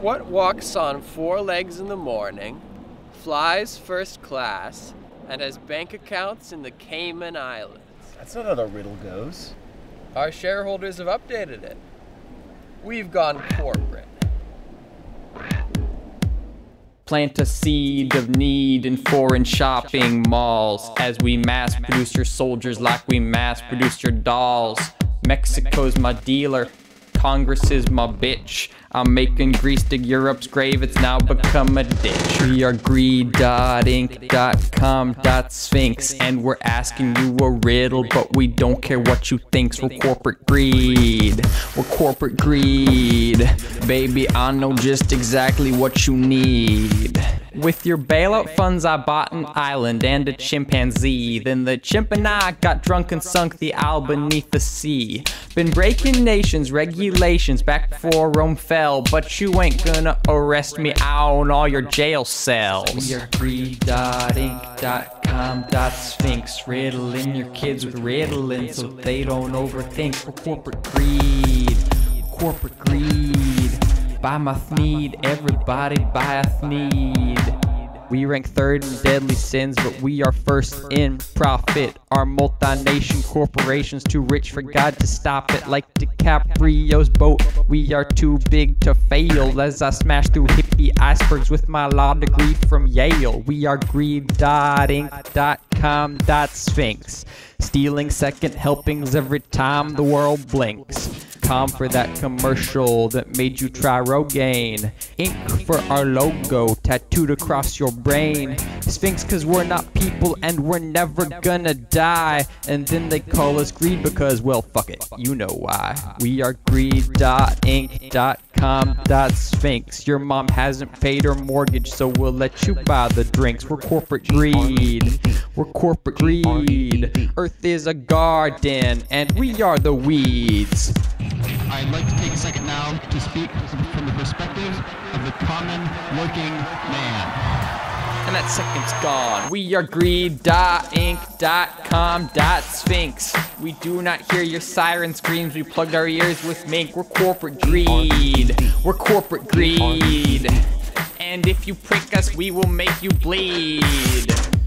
What walks on four legs in the morning, flies first class, and has bank accounts in the Cayman Islands? That's not how the riddle goes. Our shareholders have updated it. We've gone corporate. Plant a seed of need in foreign shopping malls as we mass produce your soldiers like we mass produce your dolls. Mexico's my dealer, Congress is my bitch. I'm making Greece dig Europe's grave, it's now become a ditch. We are greed.inc.com.sphinx, and we're asking you a riddle, but we don't care what you think's. We're corporate greed. We're corporate greed. Baby, I know just exactly what you need. With your bailout funds, I bought an island and a chimpanzee. Then the chimp and I got drunk and sunk the owl beneath the sea. Been breaking nations, regulations back before Rome fell. But you ain't gonna arrest me out on all your jail cells. Your We are greed.inc.com.sphinx. Riddling your kids with Ritalin so they don't overthink. For corporate greed, corporate greed. Buy my need, everybody buy a need. We rank third in deadly sins, but we are first in profit. Our multi-nation corporations too rich for God to stop it. Like DiCaprio's boat, we are too big to fail. As I smash through hippie icebergs with my law degree from Yale. We are greed.inc.com.sphinx. Stealing second helpings every time the world blinks. Com for that commercial that made you try Rogaine. Ink for our logo tattooed across your brain. Sphinx cause we're not people and we're never gonna die. And then they call us greed because, well, fuck it, you know why. We are greed.inc.com.sphinx. Your mom hasn't paid her mortgage, so we'll let you buy the drinks. We're corporate greed. We're corporate greed. Earth is a garden, and we are the weeds. I'd like to take a second now to speak from the perspective of the common working man. And that second's gone. We are greed.inc.com.sphinx. We do not hear your siren screams. We plugged our ears with mink. We're corporate greed. We're corporate greed. And if you prick us, we will make you bleed.